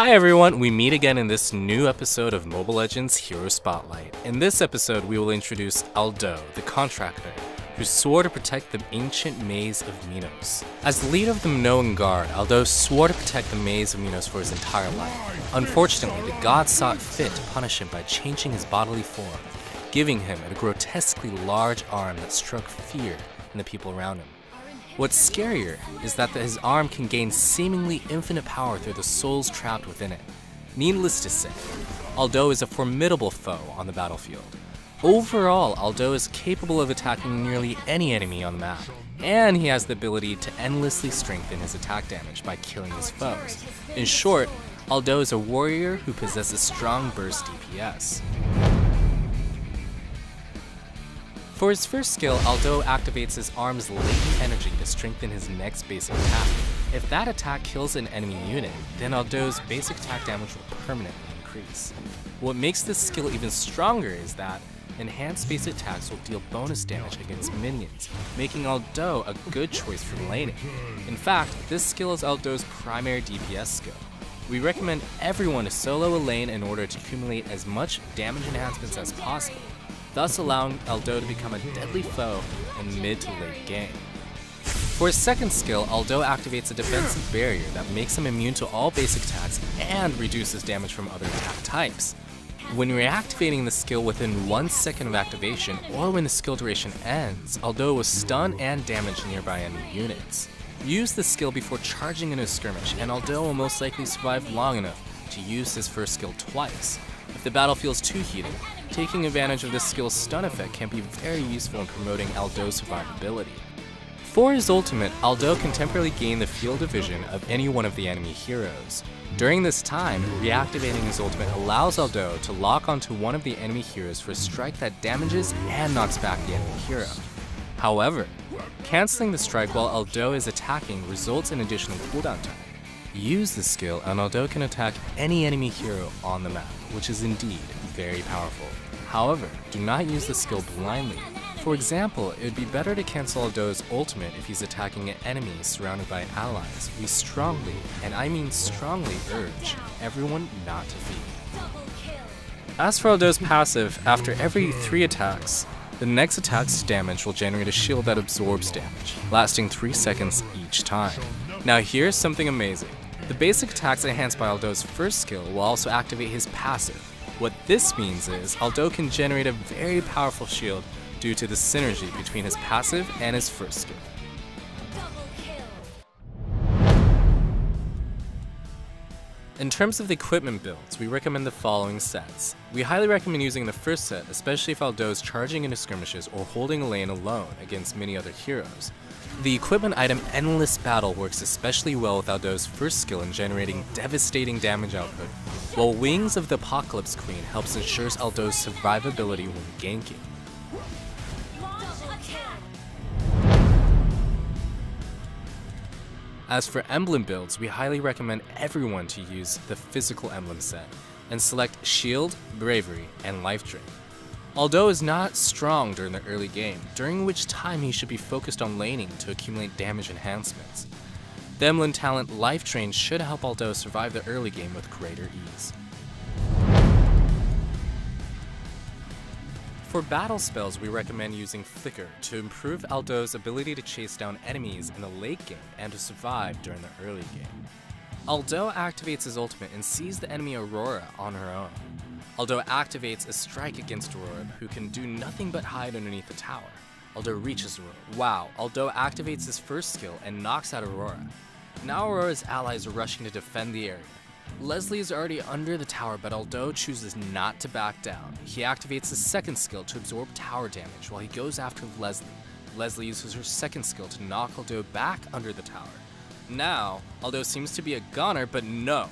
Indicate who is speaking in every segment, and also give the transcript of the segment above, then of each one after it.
Speaker 1: Hi everyone, we meet again in this new episode of Mobile Legends Hero Spotlight. In this episode, we will introduce Aldous, the contractor, who swore to protect the ancient maze of Minos. As the leader of the Minoan Guard, Aldous swore to protect the maze of Minos for his entire life. Unfortunately, the gods saw fit to punish him by changing his bodily form, giving him a grotesquely large arm that struck fear in the people around him. What's scarier is that his arm can gain seemingly infinite power through the souls trapped within it. Needless to say, Aldous is a formidable foe on the battlefield. Overall, Aldous is capable of attacking nearly any enemy on the map, and he has the ability to endlessly strengthen his attack damage by killing his foes. In short, Aldous is a warrior who possesses strong burst DPS. For his first skill, Aldous activates his arm's latent energy to strengthen his next basic attack. If that attack kills an enemy unit, then Aldous's basic attack damage will permanently increase. What makes this skill even stronger is that enhanced basic attacks will deal bonus damage against minions, making Aldous a good choice for laning. In fact, this skill is Aldous's primary DPS skill. We recommend everyone to solo a lane in order to accumulate as much damage enhancements as possible thus allowing Aldous to become a deadly foe in mid to late game. For his second skill, Aldous activates a defensive barrier that makes him immune to all basic attacks and reduces damage from other attack types. When reactivating the skill within 1 second of activation or when the skill duration ends, Aldous will stun and damage nearby enemy units. Use the skill before charging into a skirmish and Aldous will most likely survive long enough to use his first skill twice. If the battle feels too heated, taking advantage of this skill's stun effect can be very useful in promoting Aldous's survivability. For his ultimate, Aldous can temporarily gain the field of vision of any one of the enemy heroes. During this time, reactivating his ultimate allows Aldous to lock onto one of the enemy heroes for a strike that damages and knocks back the enemy hero. However, canceling the strike while Aldous is attacking results in additional cooldown time. Use this skill and Aldous can attack any enemy hero on the map, which is indeed very powerful. However, do not use the skill blindly. For example, it would be better to cancel Aldous's ultimate if he's attacking an enemy surrounded by allies. We strongly, and I mean strongly urge, everyone not to feed. As for Aldous's passive, after every 3 attacks, the next attack's damage will generate a shield that absorbs damage, lasting 3 seconds each time. Now here's something amazing. The basic attacks enhanced by Aldous's first skill will also activate his passive, what this means is, Aldous can generate a very powerful shield due to the synergy between his passive and his first skill. In terms of the equipment builds, we recommend the following sets. We highly recommend using the first set, especially if Aldous is charging into skirmishes or holding a lane alone against many other heroes. The equipment item Endless Battle works especially well with Aldous's first skill in generating devastating damage output, while Wings of the Apocalypse Queen helps ensures Aldous's survivability when ganking. As for emblem builds, we highly recommend everyone to use the physical emblem set and select Shield, Bravery, and Life Drain. Aldous is not strong during the early game, during which time he should be focused on laning to accumulate damage enhancements. The Emblem talent Life Drain should help Aldous survive the early game with greater ease. For battle spells, we recommend using Flicker to improve Aldous's ability to chase down enemies in the late game and to survive during the early game. Aldous activates his ultimate and sees the enemy Aurora on her own. Aldous activates a strike against Aurora, who can do nothing but hide underneath the tower. Aldous reaches Aurora. Wow, Aldous activates his first skill and knocks out Aurora. Now Aurora's allies are rushing to defend the area. Leslie is already under the tower, but Aldous chooses not to back down. He activates his second skill to absorb tower damage while he goes after Leslie. Leslie uses her second skill to knock Aldous back under the tower. Now, Aldous seems to be a goner, but no.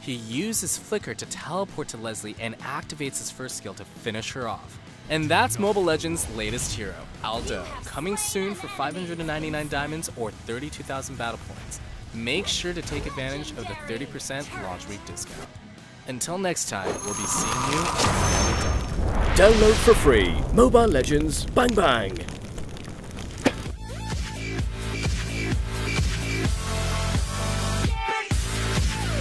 Speaker 1: He uses Flicker to teleport to Leslie and activates his first skill to finish her off. And that's Mobile Legends' latest hero, Aldous, coming soon for 599 diamonds or 32,000 battle points. Make sure to take advantage of the 30% launch week discount. Until next time, we'll be seeing you another day.
Speaker 2: Download for free Mobile Legends Bang Bang.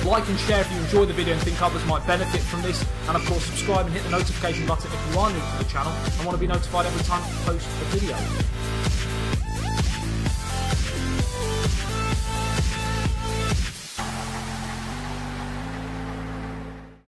Speaker 3: Like and share if you enjoy the video and think others might benefit from this. And of course, subscribe and hit the notification button if you are new to the channel and want to be notified every time I post a video.